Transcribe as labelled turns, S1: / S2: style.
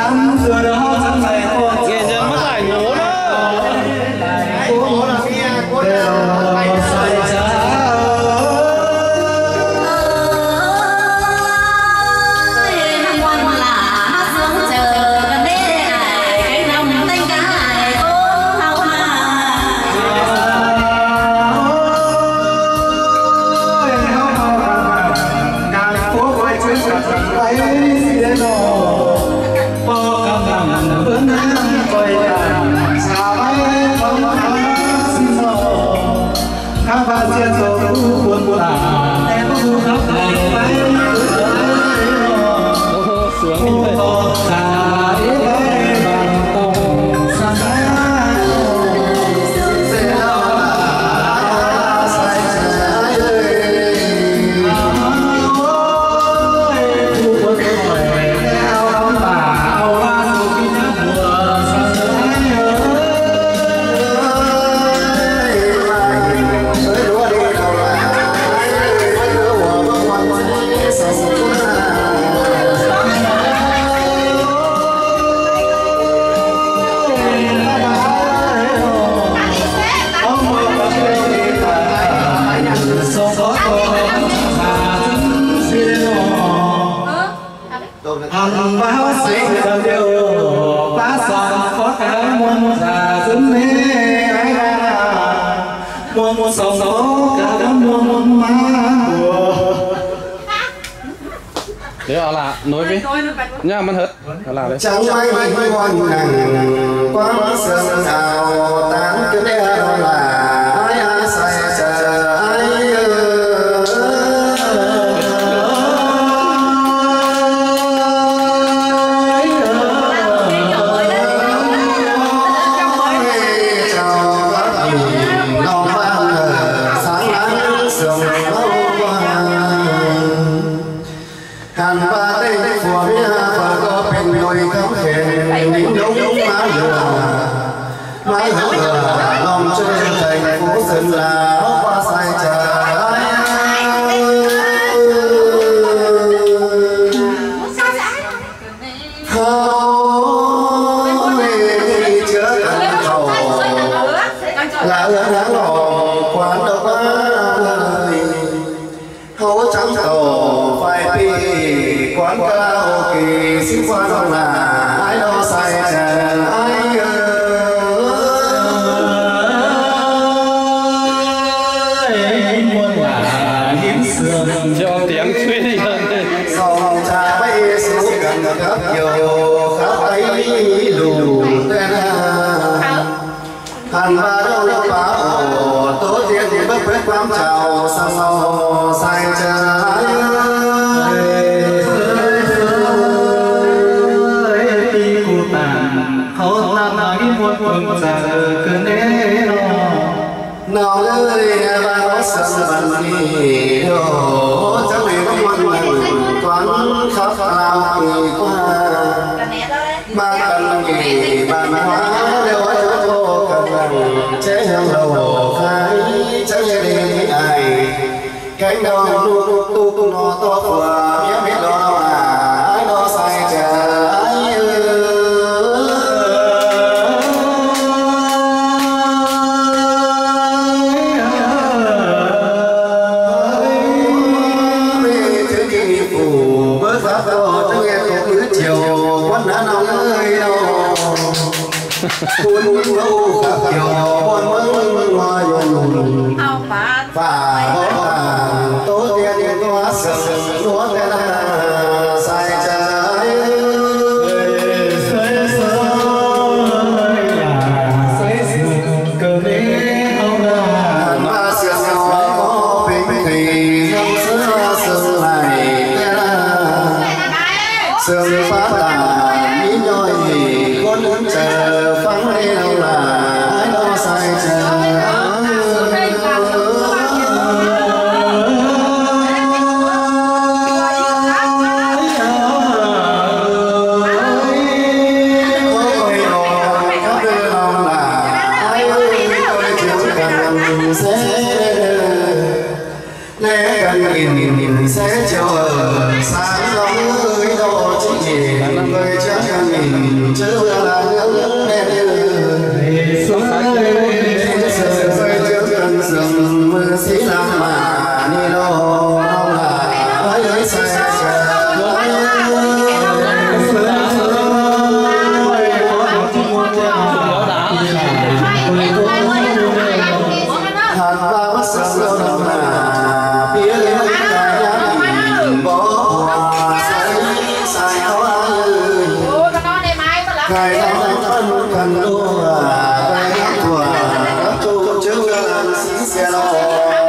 S1: 咱做了好长。Hằng báo sinh cần điều phá sản có cái muôn già dứng mê ai ra muôn muôn sông có
S2: nói với nha mình hết. Là đấy
S3: chẳng may may quan ngàn quán sơn ảo là qua sai trời Thôi chớ cần cầu. Là ước xuống gần khắp nhiều khắp ấy lù tên hàn ba đâu đâu bá ổ tố tiên thì bất quyết quám chào sau sai trái
S1: cứ
S3: nào ơi ba nó sân bần đi đồ chẳng vì có ngoan ngoãn toán khóc lao người qua ba cần nghỉ bàn hóa đôi cô cần rằng chế hương lầu khai chẳng nghe đi ai cánh đồng lu tu tu nó to phừa biết biết đó là đồ cho nghe thuộc ngữ chiều quan đã nóng ơi đâu cuốn câu khắp chiều quan mẫn hoa dùng và gần nghìn sẽ ở sáng lắm ơi đâu chỉ chỉ người chắc gần nghìn chứ là ngưỡng đen sương rơi trước cần sương mưa xí làm khai thân thần đô và khai năm thùa các chứng chữ xe lo